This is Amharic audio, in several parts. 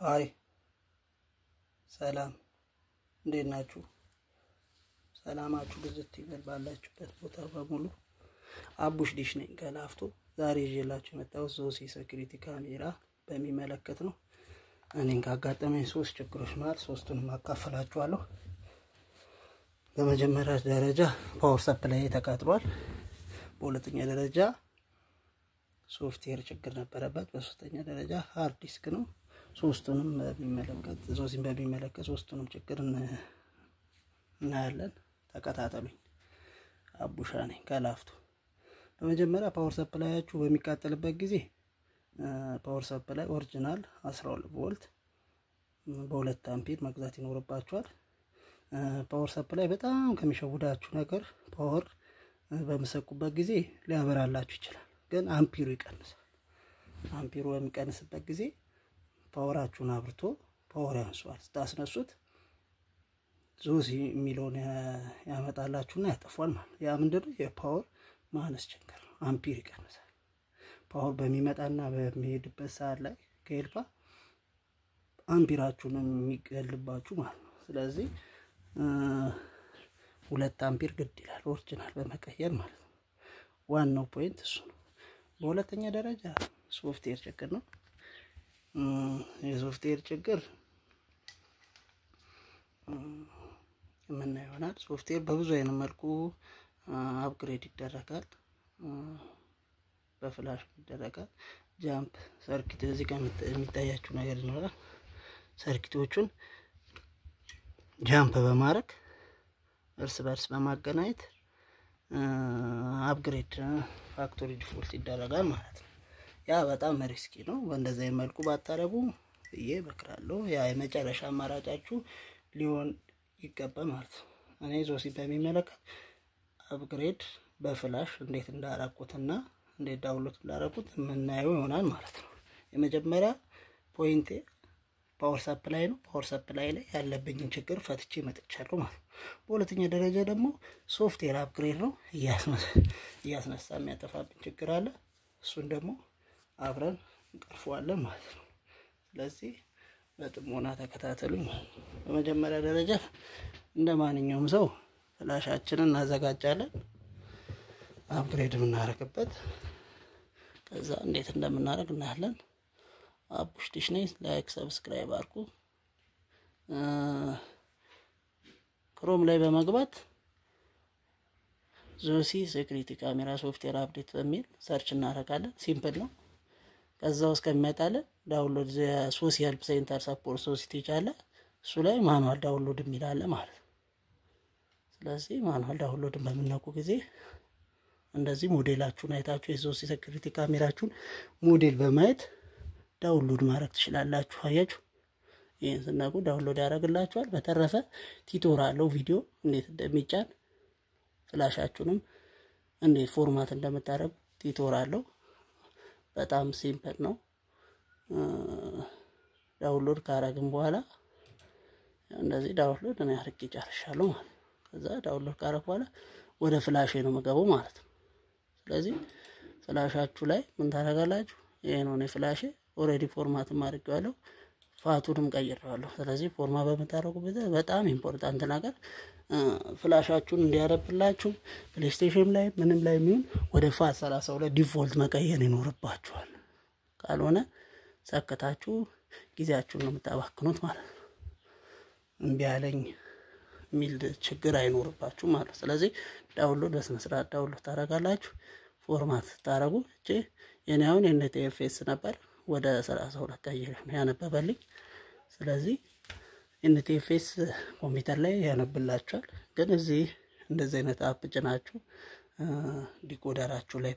hi ሰላም፣ እንዴት ናችሁ? ሰላማችሁ ብዝት ይበል ባላችሁበት ቦታ በሙሉ። አቡሽ ዲሽ ነኝ ከላፍቶ። ዛሬ ይዤላችሁ የመጣሁት ZOSI security camera በሚመለከት ነው። እኔን ካጋጠመኝ ሶስት ችግሮች ማለት ሶስቱንም አካፍላችኋለሁ። በመጀመሪያ ደረጃ power supply ተቃጥሏል። በሁለተኛ ደረጃ ሶፍትዌር ችግር ነበረበት። በሶስተኛ ደረጃ hard disk ነው። ሶስቱንም በሚመለከት ZOSI ን በሚመለከት ሶስቱንም ችግር እናያለን። ተከታተሉኝ። አቡሽ ነኝ ከላፍቶ። በመጀመሪያ power supply ያችሁ በሚቃጠልበት ጊዜ power supply original 12 ቮልት በሁለት አምፒር መግዛት ይኖርባችኋል። power supply በጣም ከሚሸውዳችሁ ነገር power በምትሰኩበት ጊዜ ሊያበራላችሁ ይችላል፣ ግን አምፒሩ ይቀንሳል። አምፒሩ በሚቀንስበት ጊዜ power ኣችሁን አብርቶ power ያንሰዋል። ስታስነሱት ZOSI የሚለውን ያመጣላችሁና ያጠፋል ማለት ያ ምንድነው? የ power ማነስ ችግር ነው። አምፒር ይቀንሳል። power በሚመጣና በሚሄድበት ሰዓት ላይ ከሄድፓ አምፒራችሁን የሚገልባችሁ ማለት ነው። ስለዚህ ሁለት አምፒር ግድ ይላል original በመቀየር ማለት ነው። ዋናው point እሱ ነው። በሁለተኛ ደረጃ ሶፍትዌር ችግር ነው። የሶፍትዌር ችግር የምናየው ይሆናል። ሶፍትዌር በብዙ አይነት መልኩ upgrade ይደረጋል። በ flash ይደረጋል። jump circuit እዚህ ጋር የሚታያችሁ ነገር ይኖራል። circuit ኦቹን jump በማድረግ እርስ በርስ በማገናኘት upgrade factory default ይደረጋል ማለት ነው። ያ በጣም risky ነው። አይነት መልኩ ባታረጉ ብዬ እመክራለሁ። ያ የመጨረሻ አማራጫችሁ ሊሆን ይገባል ማለት ነው። እኔ ZOSI በሚመለከት upgrade በ flash እንዴት እንዳረኩትና እንዴት download እንዳረኩት የምናየው ይሆናል ማለት ነው። የመጀመሪያ point ኤ power supply ነው። power supply ላይ ያለብኝን ችግር ፈትቼ መጥቻለሁ ማለት ነው። በሁለተኛ ደረጃ ደግሞ software upgrade ነው። እያስነሳ የሚያጠፋብን ችግር አለ። እሱን ደግሞ አብረን እንቀርፈዋለን ማለት ነው። ስለዚህ በጥሞና ተከታተሉኝ። በመጀመሪያ ደረጃ እንደ ማንኛውም ሰው flash ኣችንን እናዘጋጃለን፣ upgrade የምናደርግበት ከዛ እንዴት እንደምናደርግ እናያለን። አቡሽ ዲሽ ነኝ። like subscribe አድርጉ። Chrome ላይ በመግባት ZOSI security camera software update በሚል search እናደርጋለን። simple ነው። ከዛ ውስጥ ከሚመጣለን download ZOSI help center support ZOSI tech አለ። እሱ ላይ manual download የሚል አለ ማለት ነው። ስለዚህ manual download ን በምንነካ ጊዜ እንደዚህ ሞዴላችሁን አይታችሁ የ ZOSI security camera ኣችሁን model በማየት download ማድረግ ትችላላችሁ። አያችሁ፣ ይህን ስትነኩ download ያደርግላችኋል። በተረፈ tutor አለው ቪዲዮ እንዴት እንደሚጫን flash ኣችሁንም እንዴት format እንደምታደርጉ tutor አለው። በጣም simple ነው። download ካረግን በኋላ እንደዚህ download እኔ አርጌ ጨርሻለሁ ማለት ከዛ download ካረግ በኋላ ወደ flash ነው የምገባው ማለት ነው። ስለዚህ flash ኣችሁ ላይ ምን ታደርጋላችሁ? ይሄ ነው እኔ flash already format አድርጌዋለሁ፣ FAT ኡንም ቀይሬዋለሁ። ስለዚህ format በምታደርጉበት በጣም important ነገር flash ኣችሁን እንዲያረብላችሁ PlayStation ላይ ምንም ላይ የሚሆን ወደ FAT ሰላሳ ሁለት default መቀየር ይኖርባችኋል። ካልሆነ ሰክታችሁ ጊዜያችሁን ነው የምታባክኑት ማለት ነው። እምቢ ያለኝ የሚል ችግር አይኖርባችሁ ማለት ነው። ስለዚህ download በስነስርዓት download ታደርጋላችሁ። format ታደርጉ እቺ የኔ አሁን የ NTFS ነበር ወደ ሰላሳ ሁለት ቀይር ያነበበልኝ። ስለዚህ NTFS ኮምፒውተር ላይ ያነብላችኋል። ግን እዚህ እንደዚህ አይነት app ጭናችሁ decoder ኣችሁ ላይ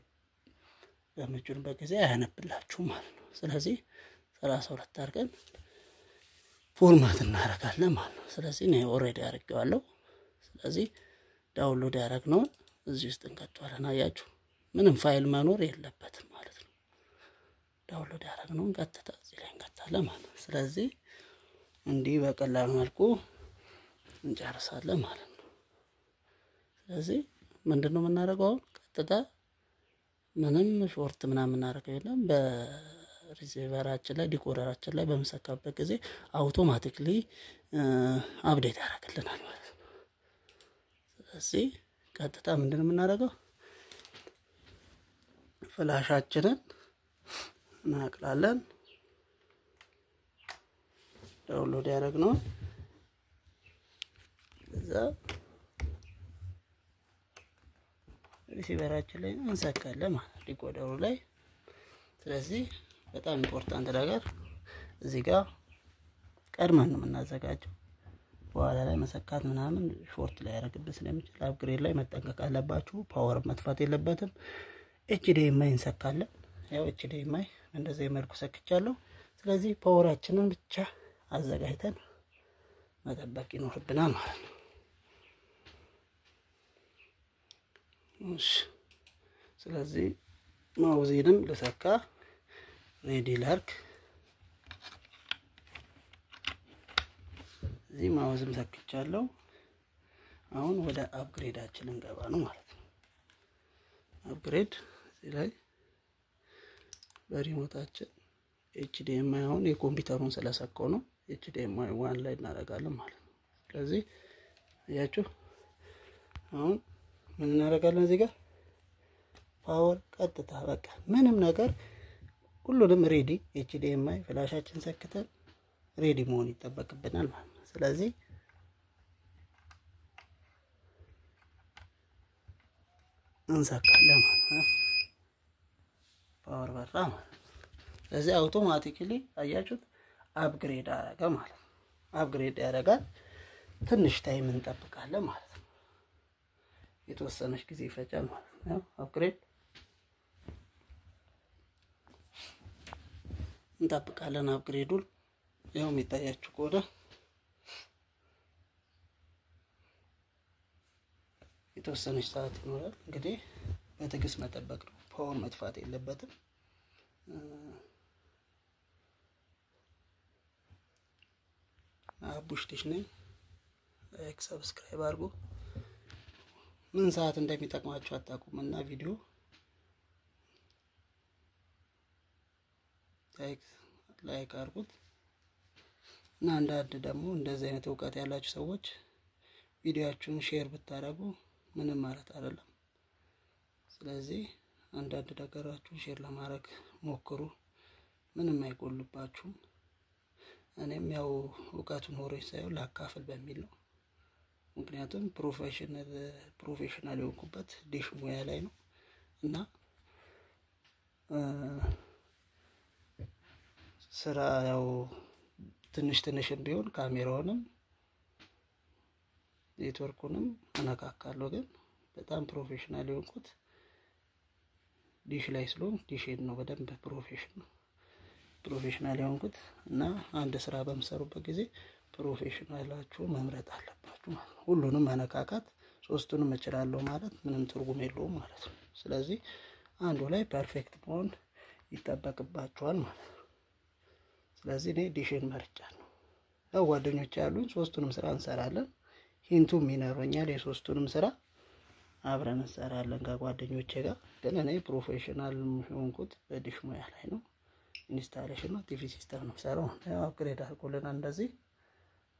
በምትጭኑበት ጊዜ አያነብላችሁ ማለት ነው። ስለዚህ ሰላሳ ሁለት አድርገን format እናደርጋለን ማለት ነው። ስለዚህ እኔ already አድርጌዋለሁ። ስለዚህ download ያደረግነውን እዚህ ውስጥ እንከተዋለን። አያችሁ ምንም ፋይል መኖር የለበትም ማለት ነው። download ያደረግነውን ቀጥታ እዚህ ላይ እንከታለን ማለት ነው። ስለዚህ እንዲህ በቀላል መልኩ እንጨርሳለን ማለት ነው። ስለዚህ ምንድን ነው የምናደርገው አሁን ቀጥታ ምንም short ምናምን የምናደርገው የለም። receiver ኣችን ላይ decoder ኣችን ላይ በምንሰካበት ጊዜ automatically update ያደርግልናል ማለት ነው። ስለዚህ ቀጥታ ምንድን የምናደርገው flash ኣችንን እንነቅላለን። download ያደረግነውን እዛ receiver ኣችን ላይ እንሰካለን ማለት decoder ኡ ላይ። ስለዚህ በጣም important ነገር እዚህ ጋር ቀድመን ነው የምናዘጋጀው። በኋላ ላይ መሰካት ምናምን short ላይ ያደርግብን ስለሚችል upgrade ላይ መጠንቀቅ አለባችሁ። power መጥፋት የለበትም። HDMI እንሰካለን። ያው HDMI እንደዚህ መልኩ ሰክቻለሁ። ስለዚህ power ኣችንን ብቻ አዘጋጅተን መጠበቅ ይኖርብናል ማለት ነው። ስለዚህ mouseኤንም ልሰካ ready ላርግ እዚህ mouse ም ሰክቻለሁ። አሁን ወደ upgrade ኣችን እንገባ ነው ማለት ነው። upgrade እዚህ ላይ በ remote ኣችን HDMI አሁን የኮምፒውተሩን ስለሰካው ነው HDMI one ላይ እናደርጋለን ማለት ነው። ስለዚህ አያችሁ አሁን ምን እናደርጋለን እዚህ ጋር power ቀጥታ በቃ ምንም ነገር ሁሉንም ready HDMI flash ኣችን ሰክተን ready መሆን ይጠበቅብናል ማለት ነው። ስለዚህ እንሰካለን ማለት ነው። power በራ ማለት ነው። ስለዚህ automatically አያችሁት upgrade አደረገ ማለት ነው። upgrade ያደርጋል። ትንሽ time እንጠብቃለን ማለት ነው። የተወሰነች ጊዜ ይፈጃል ማለት ነው። upgrade እንጠብቃለን። upgrade ኡን ያው የሚታያችሁ ከሆነ የተወሰነች ሰዓት ይኖራል። እንግዲህ በትዕግስት መጠበቅ ነው። power መጥፋት የለበትም። አቡሽ ልጅ ነኝ። like subscribe አድርጉ። ምን ሰዓት እንደሚጠቅማችሁ አታውቁም እና ቪዲዮ like like አድርጉት እና አንዳንድ ደግሞ እንደዚህ አይነት እውቀት ያላችሁ ሰዎች ቪዲዮአችሁን share ብታደርጉ ምንም ማለት አይደለም። ስለዚህ አንዳንድ ነገራችሁን share ለማድረግ ሞክሩ። ምንም አይጎልባችሁም። እኔም ያው እውቀቱን ኖሮኝ ሳይሆን ላካፍል በሚል ነው። ምክንያቱም professional professional የሆንኩበት ዲሽ ሙያ ላይ ነው እና ስራ ያው ትንሽ ትንሽም ቢሆን ካሜራውንም ኔትወርኩንም እነካካለሁ። ግን በጣም professional የሆንኩት ዲሽ ላይ ስለሆነ ዲሽን ነው በደንብ profession ነው professional የሆንኩት እና አንድ ስራ በምትሰሩበት ጊዜ professional ኣችሁን መምረጥ አለባችሁ ማለት ነው። ሁሉንም መነካካት ሶስቱንም እችላለሁ ማለት ምንም ትርጉም የለውም ማለት ነው። ስለዚህ አንዱ ላይ perfect መሆን ይጠበቅባችኋል ማለት ነው። ስለዚህ እኔ ዲሽን መርጫለሁ። ያው ጓደኞች ያሉኝ ሶስቱንም ስራ እንሰራለን። ሂንትም ይኖረኛል የሶስቱንም ስራ አብረን እንሰራለን ከጓደኞቼ ጋር። ግን እኔ professional የሆንኩት በዲሽ ሙያ ላይ ነው። installation ነው TV system ነው የምሰራው። ያው upgrade አድርጎልናል። እንደዚህ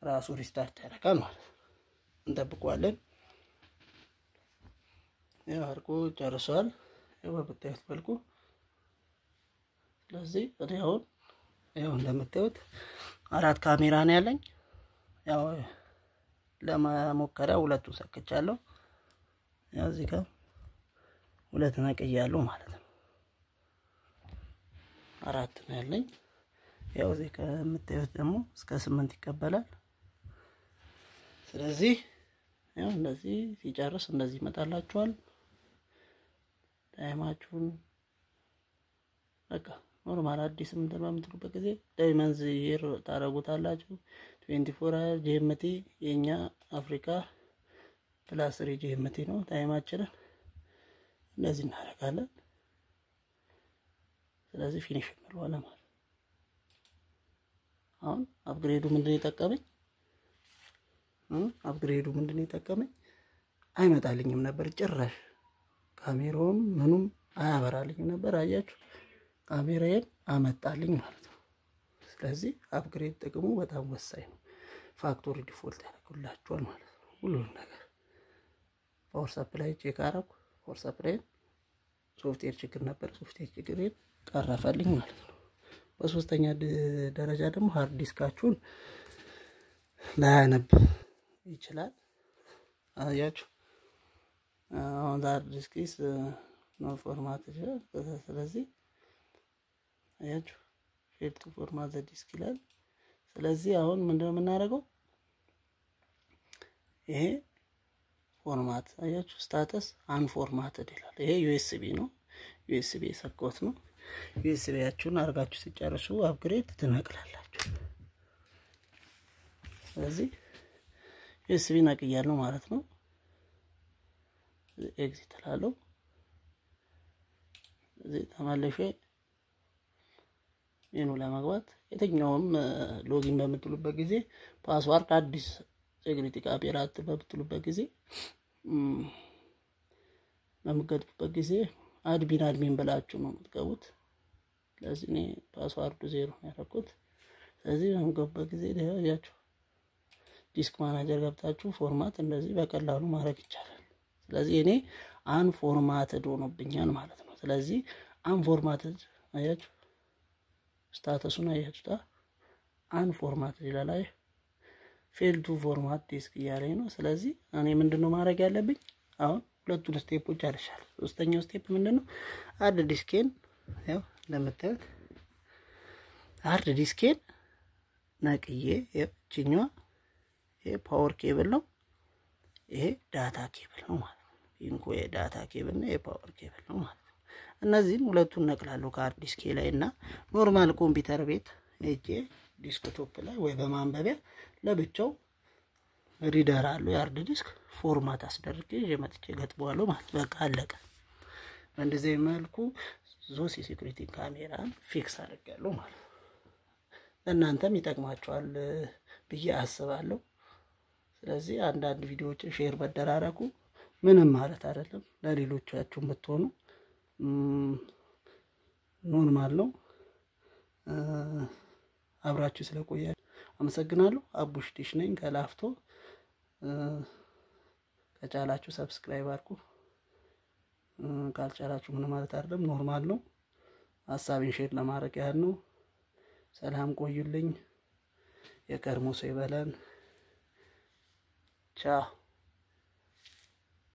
ራሱ restart ያደርጋል ማለት ነው። እንጠብቀዋለን። ያው አድርጎ ጨርሷል። ያው በምታዩት መልኩ ስለዚህ እኔ አሁን ያው እንደምታዩት አራት ካሜራ ነው ያለኝ። ያው ለመሞከሪያ ሁለቱ ሰክቻለሁ። ያው እዚህ ጋር ሁለት ነቅያለሁ ማለት ነው። አራት ነው ያለኝ። ያው እዚህ ከምታዩት ደግሞ እስከ ስምንት ይቀበላል። ስለዚህ ያው እንደዚህ ሲጨርስ እንደዚህ ይመጣላችኋል። time ኣችሁን በቃ normal አዲስ እንትን በምትሉበት ጊዜ day month year ታረጉታላችሁ። twenty four hour GMT የእኛ አፍሪካ plus three GMT ነው። time ኣችንን እንደዚህ እናደርጋለን። ስለዚህ finish እንለዋለን ማለት አሁን upgrade ኡ ምንድን የጠቀመኝ upgrade ኡ ምንድን የጠቀመኝ አይመጣልኝም ነበር ጭራሽ ካሜራውም ምኑም አያበራልኝም ነበር። አያችሁ ካሜራዬን አመጣልኝ ማለት ነው። ስለዚህ upgrade ጥቅሙ በጣም ወሳኝ ነው። factory default ያደርጉላችኋል ማለት ነው። ሁሉንም ነገር power supply check አረኩ። power supply ን software ችግር ነበር፣ ሶፍትዌር ችግሬን ቀረፈልኝ ማለት ነው። በሶስተኛ ደረጃ ደግሞ hard disk ኣችሁን ላያነብ ይችላል። አያችሁ አሁን hard disk is no format ይላል። ስለዚህ አያችሁ fail to format the disk ይላል። ስለዚህ አሁን ምንድነው የምናደርገው? ይሄ format አያችሁ status unformatted ይላል። ይሄ USB ነው። USB የሰካሁት ነው። USB ያችሁን አድርጋችሁ ሲጨርሱ upgrade ትነቅላላችሁ። ስለዚህ USB ነቅያለሁ ማለት ነው። exit እላለሁ። እዚህ ተመልሼ ሜኑ ለመግባት የትኛውም login በምትሉበት ጊዜ password አዲስ security ካሜራ በምትሉበት ጊዜ በምትገቡበት ጊዜ admin admin ብላችሁ ነው የምትገቡት። ስለዚህ እኔ password ኡ ዜሮ ያደረኩት። ስለዚህ በምትገቡበት ጊዜ ያችሁ disk manager ገብታችሁ format እንደዚህ በቀላሉ ማድረግ ይቻላል። ስለዚህ እኔ unformatted ሆኖብኛል ማለት ነው። ስለዚህ unformatted አያችሁ፣ status ኡን አያችሁታ፣ unformatted ይላል። አይ fail format disk እያለኝ ነው። ስለዚህ እኔ ምንድን ነው ማድረግ ያለብኝ አሁን ሁለቱን step ኦች አልሻል። ሶስተኛው step ምንድን ነው? hard disk ኤን ያው እንደምታዩት hard disk ኤን ነቅዬ ይችኛዋ ይሄ power cable ነው። ይሄ data cable ነው ማለት ነው። ኢንኮ የ data cable ነው፣ የ power cable ነው ማለት ነው። እነዚህን ሁለቱን ነቅላለሁ ከ hard disk ኤ ላይ እና normal ኮምፒውተር ቤት ሄጄ desktop ላይ ወይ በማንበቢያ ለብቻው reader አሉ የ hard disk format አስደርጌ መጥቼ ገጥመዋለሁ ማለት በቃ አለቀ። በእንደዚህ መልኩ ZOSI የ security ካሜራን fix አድርጌያለሁ ማለት ነው። ለእናንተም ይጠቅማቸዋል ብዬ አስባለሁ። ስለዚህ አንዳንድ ቪዲዮዎችን share መደራረጉ ምንም ማለት አይደለም። ለሌሎቻችሁ ብትሆኑ normal ነው። አብራችሁ ስለቆያችሁ አመሰግናለሁ። አቡሽ ዲሽ ነኝ ከላፍቶ። ከቻላችሁ subscribe አድርጉ፣ ካልቻላችሁ ምን ማለት አይደለም፣ normal ነው። ሀሳቤን share ለማድረግ ያህል ነው። ሰላም ቆዩልኝ። የቀድሞ ሰው ይበለን። ቻው